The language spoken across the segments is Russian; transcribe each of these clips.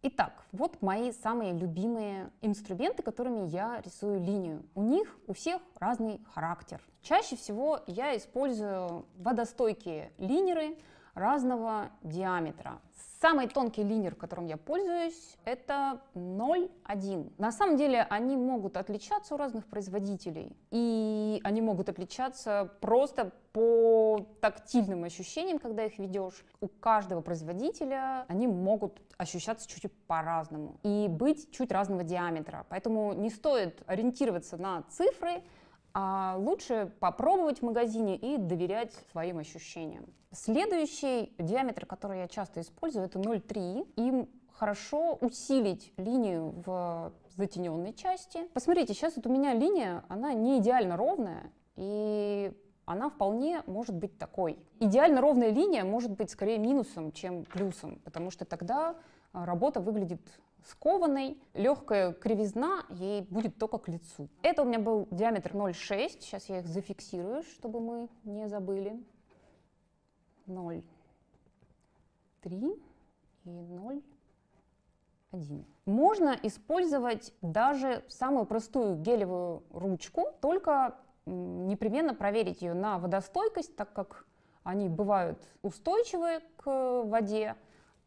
Итак, вот мои самые любимые инструменты, которыми я рисую линию. У них у всех разный характер. Чаще всего я использую водостойкие линеры разного диаметра. Самый тонкий линер, которым я пользуюсь, это 0,1. На самом деле они могут отличаться у разных производителей, и они могут отличаться просто по тактильным ощущениям, когда их ведешь. У каждого производителя они могут ощущаться чуть-чуть по-разному и быть чуть разного диаметра. Поэтому не стоит ориентироваться на цифры, а лучше попробовать в магазине и доверять своим ощущениям. Следующий диаметр, который я часто использую, это 0,3. Им хорошо усилить линию в затененной части. Посмотрите, сейчас вот у меня линия, она не идеально ровная, и она вполне может быть такой. Идеально ровная линия может быть скорее минусом, чем плюсом, потому что тогда работа выглядит скованной, легкая кривизна ей будет только к лицу. Это у меня был диаметр 0,6, сейчас я их зафиксирую, чтобы мы не забыли. 0, 3 и 0, 1. Можно использовать даже самую простую гелевую ручку, только непременно проверить ее на водостойкость, так как они бывают устойчивы к воде,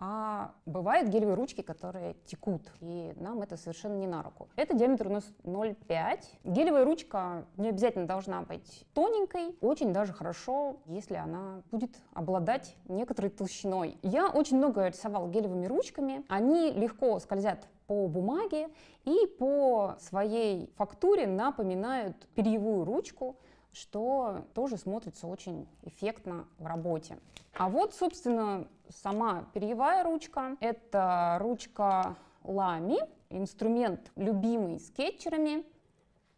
а бывают гелевые ручки, которые текут, и нам это совершенно не на руку. Это диаметр у нас 0,5. Гелевая ручка не обязательно должна быть тоненькой, очень даже хорошо, если она будет обладать некоторой толщиной. Я очень много рисовала гелевыми ручками, они легко скользят по бумаге и по своей фактуре напоминают перьевую ручку, что тоже смотрится очень эффектно в работе. А вот, собственно, сама перьевая ручка. Это ручка Лами, инструмент, любимый скетчерами.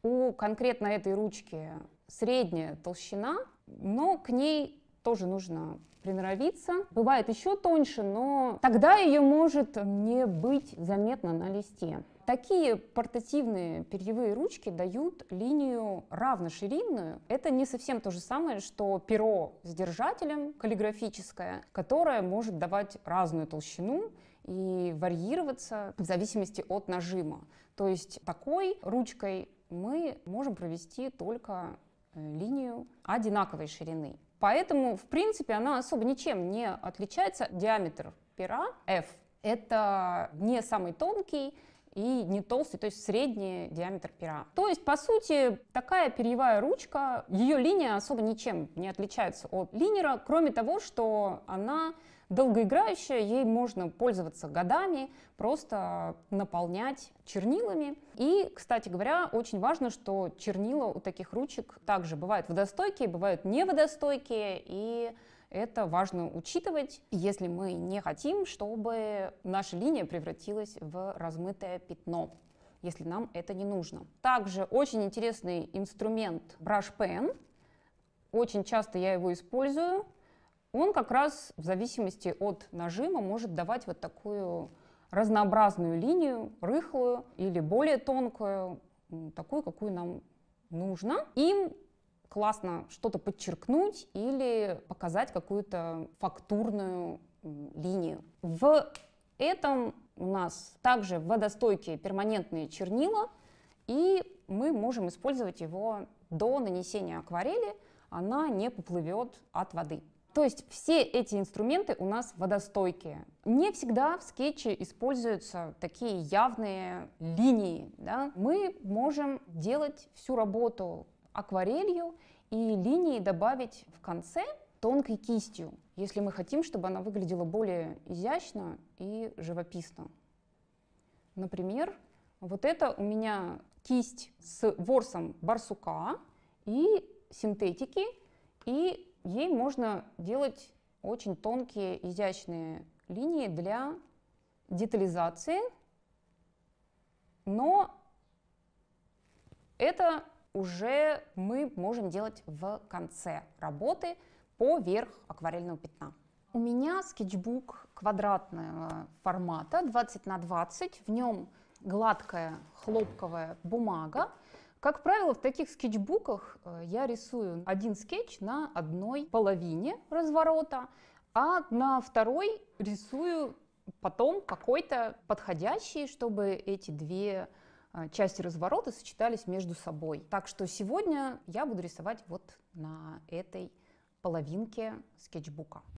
У конкретно этой ручки средняя толщина, но к ней тоже нужно приноровиться. Бывает еще тоньше, но тогда ее может не быть заметно на листе. Такие портативные перьевые ручки дают линию равноширинную. Это не совсем то же самое, что перо с держателем каллиграфическое, которое может давать разную толщину и варьироваться в зависимости от нажима. То есть такой ручкой мы можем провести только э, линию одинаковой ширины. Поэтому, в принципе, она особо ничем не отличается. Диаметр пера F — это не самый тонкий, и не толстый, то есть средний диаметр пера. То есть, по сути, такая перьевая ручка, ее линия особо ничем не отличается от линера, кроме того, что она долгоиграющая, ей можно пользоваться годами, просто наполнять чернилами. И, кстати говоря, очень важно, что чернила у таких ручек также бывают водостойкие, бывают неводостойкие, и это важно учитывать, если мы не хотим, чтобы наша линия превратилась в размытое пятно если нам это не нужно. Также очень интересный инструмент Brush Pen. Очень часто я его использую. Он как раз в зависимости от нажима может давать вот такую разнообразную линию, рыхлую или более тонкую, такую, какую нам нужно. Им классно что-то подчеркнуть или показать какую-то фактурную линию. В этом у нас также водостойкие перманентные чернила, и мы можем использовать его до нанесения акварели, она не поплывет от воды. То есть все эти инструменты у нас водостойкие. Не всегда в скетче используются такие явные линии. Да? Мы можем делать всю работу акварелью и линии добавить в конце тонкой кистью, если мы хотим, чтобы она выглядела более изящно и живописно. Например, вот это у меня кисть с ворсом барсука и синтетики, и ей можно делать очень тонкие, изящные линии для детализации, но это уже мы можем делать в конце работы поверх акварельного пятна. У меня скетчбук квадратного формата 20 на 20, в нем гладкая хлопковая бумага. Как правило, в таких скетчбуках э, я рисую один скетч на одной половине разворота, а на второй рисую потом какой-то подходящий, чтобы эти две части разворота сочетались между собой. Так что сегодня я буду рисовать вот на этой половинке скетчбука.